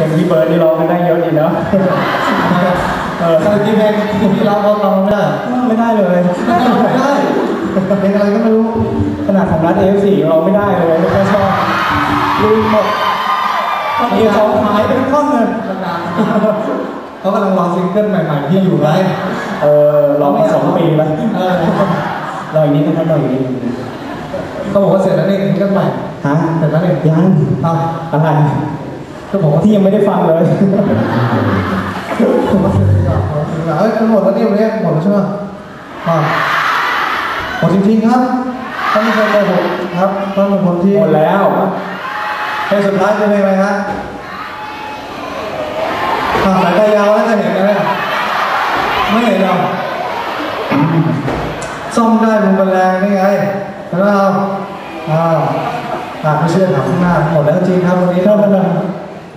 เพลงพี่เบิร์ดนี่ร้องกันได้เยอะดีเนาะเออแต่ที่เพลงที่เราเราเราไม่ได้ไม่ได้เลยไม่ได้เพลงอะไรก็ไม่รู้ขนาดของรัฐเอฟซีเราไม่ได้เลยไม่ค่อยชอบลืมหมดมีเขาหายไปทั้งท่อนเลยเขากำลังรอซิงเกิลใหม่ๆที่อยู่ไรเออรอมาสองปีแล้วเออรออีกนิดนะครับรออีกนิดเขาบอกว่าเสร็จแล้วนี่ซิงเกิลใหม่ฮะเสร็จแล้วนี่ยังเอาอะไร ก็บอกว่าที่ยังไม่ได้ฟังเลยผมว่าเสร็จแล้วเอ้ยหมดแล้วนี่วันนี้หมดแล้วใช่ไหมอ่าหมดจริงๆครับท่านผู้ชมโกหกครับท่านเป็นคนที่หมดแล้วเพลงสุดท้ายเป็นเพลงอะไรฮะอ่าสายตายาวแล้วจะเห็นไหมเนี่ยไม่เห็นหรอกซ่อมได้มุมแรงนี่ไงเห็นไหมเราอ้าวอ่าไม่เชื่อถามข้างหน้าหมดแล้วจริงครับวันนี้เรา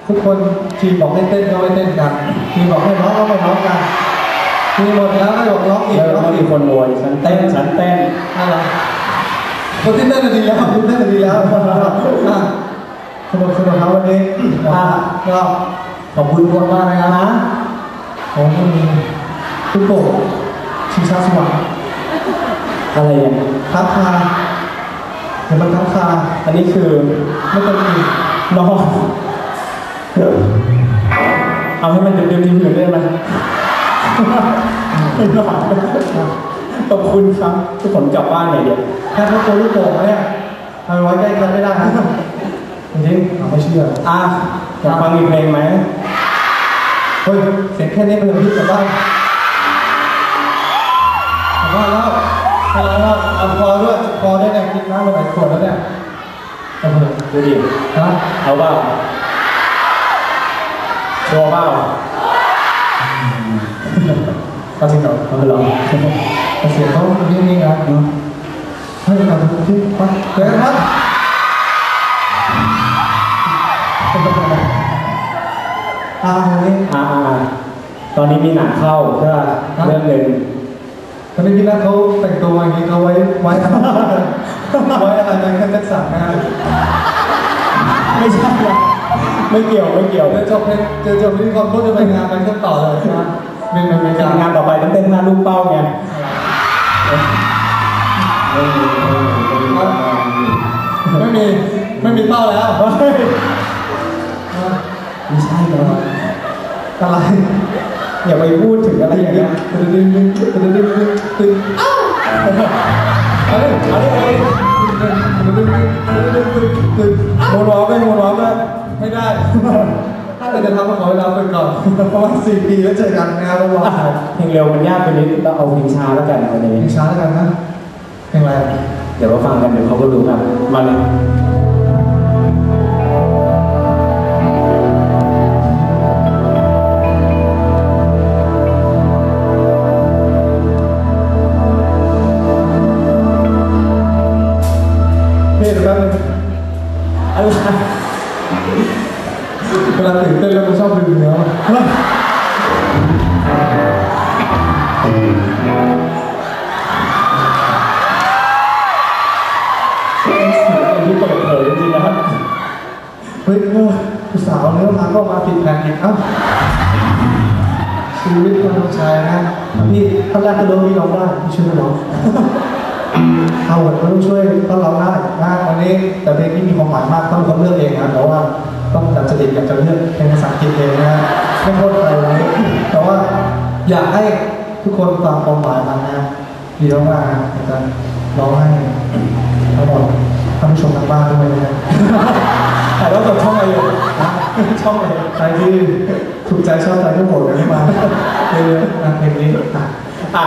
ทุกคนทีมบอกให้เต้นก็ไม่เต้นกันทีมบอกให้ร้องก็ไม่ร้องกันทีมหมดแล้วก็บอกร้องอีกแล้วร้องก็อีมีกคนโวยฉันเต้นฉันเต้นอะไรคนที่เต้นน่ะดีแล้วคนที่เต้นน่ะดีแล้วอะสนุกสนุกครับวันนี้อะก็ขอบคุณทุกคนมากนะครับนะผมมีทุกโกะชิงช้าสวรรค์อะไรอย่างนี้ทับคาเดี๋ยวมันทับคาอันนี้คือไม่ต้องมีนอน เอาให้มันเดิมๆที่อื่นได้ไหมไม่นอนขอบคุณครับทุกคนกลับบ้านหน่อยเดี๋ยวแค่พวกตัวลูกโป่งเนี่ยเอาไปไว้ใกล้กันไม่ได้นะจริงๆเอาไม่เชื่ออะอยากฟังอีกเพลงไหมเฮ้ยเสียงแค่นี้เป็นพิษกลับบ้านกลับบ้านแล้วไปแล้วเอาพอด้วยพอได้เนี่ยกินน้ำมาหลายขวดแล้วเนี่ยเอาเถอะดูดินะเอาเปล่า ชัวร์เปล่าเอาจริงเหรอเอาลองแต่เสียงเขานิ่งๆนะเนาะเฮ้ยเอาทุกที่ไปเจอกันครับอ่าวันนี้อ่าตอนนี้มีหนังเข้าใช่ป่ะเรื่องหนึ่งวันนี้พี่นัทเขาแต่งตัวมาอย่างนี้เขาไว้ไว้ทำอะไรไว้อะไรนะแค่แจ็คสันนะฮะไม่ใช่หรอก ไม่เกี่ยวไม่เกี่ยวเดี๋ยวจบเพลงเจอจบพิธีกรก็จะไปงานไปกันต่อเลยนะเป็นเป็นเป็นการงานต่อไปต้องเต้นหน้าลูกเป้าไงเออเออเออไม่มีไม่มีเป้าแล้วเฮ้ยไม่ใช่เนาะอะไรอย่าไปพูดถึงอะไรอย่างเงี้ยตึ้งตึ้งตึ้งตึ้งตึ้งตึ้งตึ้งอ้าวเอาดิเอาดิเอาดิตึ้งตึ้งตึ้งตึ้งตึ้งตึ้งโมนวอล์กไปโมนวอล์กไป ไม่ได้ ถ้าเราจะทำก็ขอเวลาไปก่อนประมาณสี่ปีแล้วเจอกันนะครับระวังเพลงเร็วมันยากไปนิดเราเอาเพลงช้าแล้วกันวันนี้เพลงช้าแล้วกันนะเพลงอะไรเดี๋ยวมาฟังกันเดี๋ยวเขาก็รู้ครับมาเลยเพลงแป๊บนึงอะไร เวลาตื่นเต้นแล้วมันชอบลืมเนื้อเป็นเสียงที่เปิดเผยจริงๆนะครับเฮ้ยเออผู้สาวเนื้อมาก็มาผิดแผนอีกเอ้าชีวิตคนต้องใช้นะพี่ท่านแรกก็ร้องพี่ร้องได้พี่ช่วยร้องเอาเหมือนก็ต้องช่วยต้องร้องได้นะวันนี้แต่เพลงนี้มีความหมายมากต้องคนเลือกเองนะแต่ว่าต้อง ดัดจริตอยากจะเลือกเพลงภาษาอังกฤษเองนะไม่โทษใครเลยแต่ว่าอยากให้ทุกคนฟังความหมายมันนะดีมากๆนะอยากจะร้องให้ทั้งหมดท่านผู้ชมทางบ้านด้วยนะถ่ายแล้วสดช่องอะไรอยู่นะช่องอะไรใครที่ถูกใจชอบใจก็โหวตกันเข้ามาเยอะๆนะเพลงนี้อะอะ